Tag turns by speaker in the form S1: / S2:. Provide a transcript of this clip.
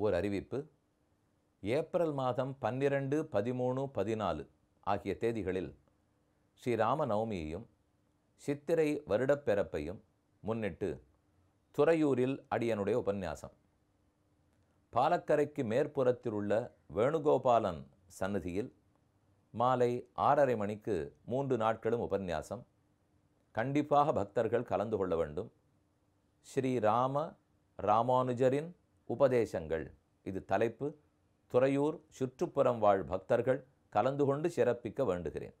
S1: ஓர் அறிவிப்பு. ஏப்ரல் மாதம் பன்னிரண்டு பதிமூணு பதினாலு ஆகிய தேதிகளில் ஸ்ரீராம நவமியையும் சித்திரை வருடப்பிறப்பையும் முன்னிட்டு துறையூரில் அடியனுடைய உபன்யாசம். பாலக்கரைக்கு மேற்புறத்தில் உள்ள வேணுகோபாலன் சன்னதியில் மாலை ஆறரை மணிக்கு மூன்று நாட்களும் உபன்யாசம். கண்டிப்பாக பக்தர்கள் கலந்து கொள்ள வேண்டும். ஸ்ரீராம ராமானுஜரின் உபதேசங்கள். இது தலைப்பு துறையூர் சுற்றுப்புறம் வாழ் பக்தர்கள் கலந்து கொண்டு சிறப்பிக்க வேண்டுகிறேன்.